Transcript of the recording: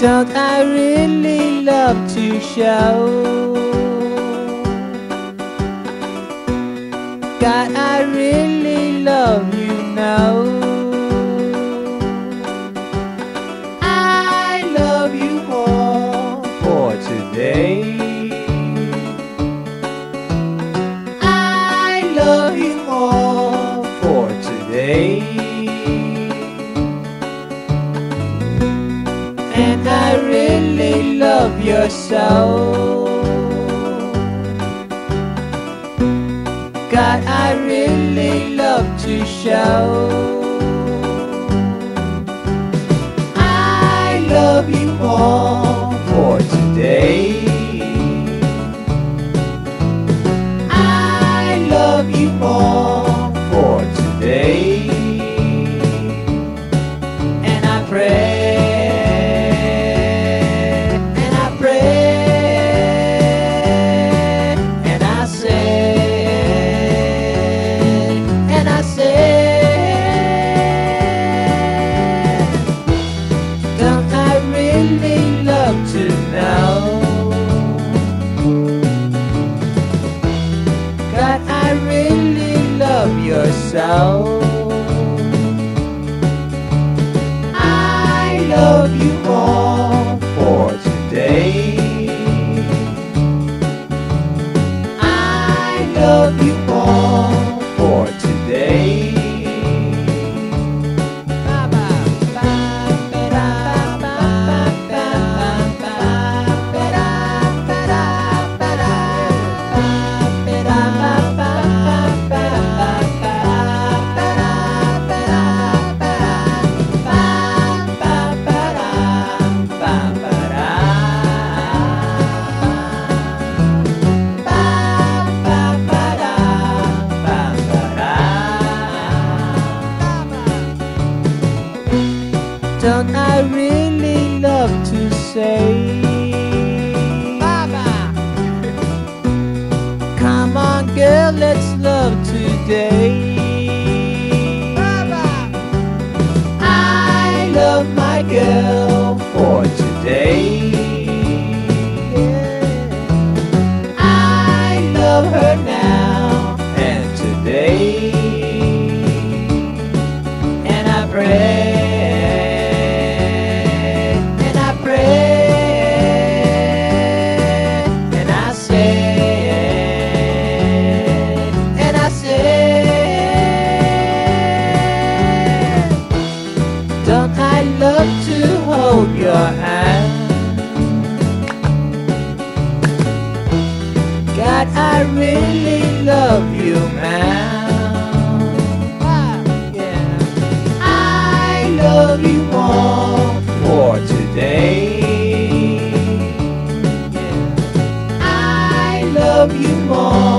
Don't I really love to show? God, I really love you now. I love you more for today. I love you I really love your soul. God, I really love to show. I love you all for today. I love you really love to say, Baba? Come on, girl, let's love today. love you more.